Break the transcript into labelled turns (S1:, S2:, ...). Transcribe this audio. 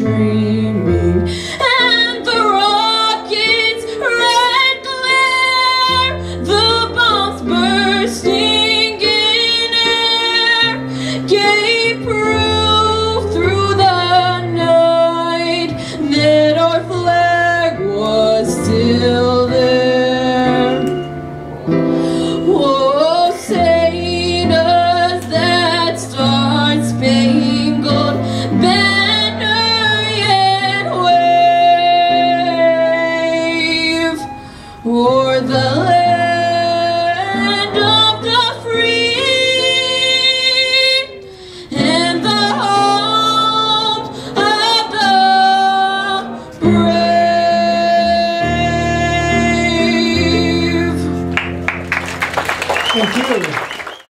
S1: gallantly for the land of the free and the home of the brave. Thank you.